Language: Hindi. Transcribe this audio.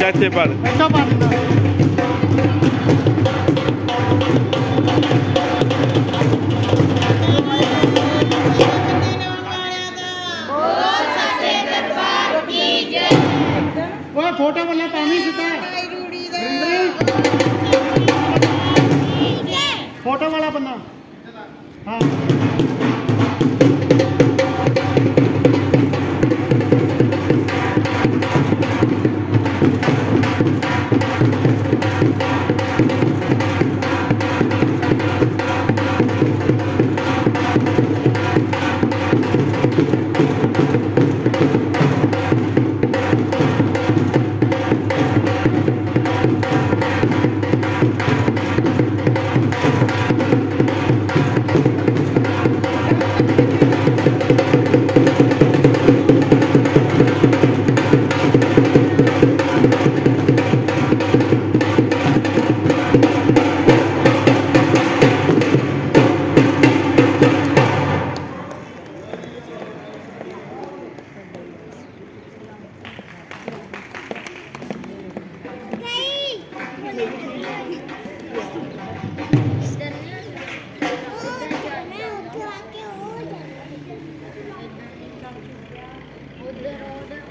जैसे पर फ़ोटो बोला पानी सीता फ़ोटो वाला बंदा हाँ। Order, order.